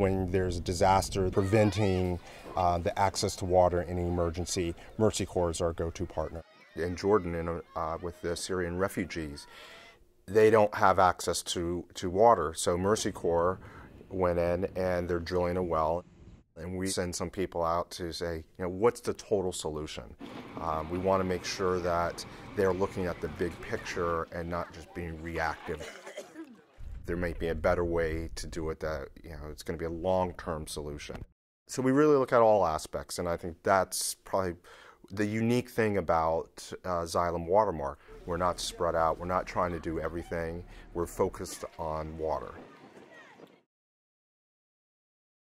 When there's a disaster, preventing uh, the access to water in an emergency, Mercy Corps is our go-to partner. In Jordan, in, uh, with the Syrian refugees, they don't have access to, to water, so Mercy Corps went in and they're drilling a well. And we send some people out to say, you know, what's the total solution? Um, we want to make sure that they're looking at the big picture and not just being reactive. There might be a better way to do it that, you know, it's going to be a long-term solution. So we really look at all aspects, and I think that's probably the unique thing about uh, Xylem Watermark. We're not spread out, we're not trying to do everything, we're focused on water.